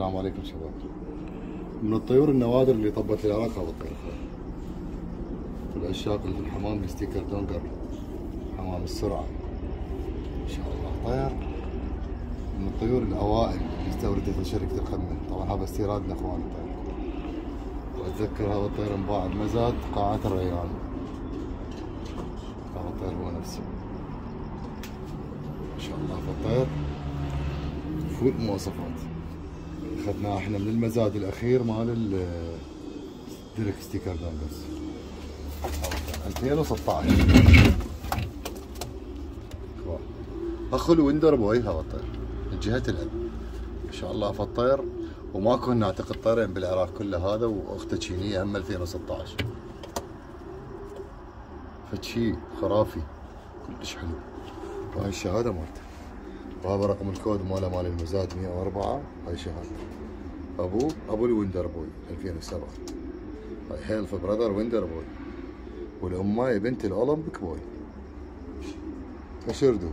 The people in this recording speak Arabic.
السلام عليكم شباب. من الطيور النوادر اللي طبت العراق هذا الطير والعشاق الحمام الستيكر دونجر. حمام السرعة. ما شاء الله. طير. من الطيور الأوائل اللي استوردتها شركة الخمة طبعا هذا استيرادنا أخوان الطير. وأتذكر هذا الطير انباع بمزاد قاعة الريان. هذا الطير هو نفسه. ما شاء الله هذا الطير فوق المواصفات أخذناه إحنا من المزاد الأخير مال الديرك ستيكر دانجرز 2016 أخو الويندر بوي هذا الطير. من جهة الأب. ما شاء الله فالطير وماكو هنا اعتقد طيرين بالعراق كله هذا واخته تشينيه هم 2016 فشي خرافي. كلش حلو. وهاي الشهادة مالته. وهذا رقم الكود ماله مال المزاد 104 هاي شهادة ابوه أبو الويندر بوي 2007 هاي half brother ويندر بوي. والام ماي بنت الأولمبيك بوي. فشردو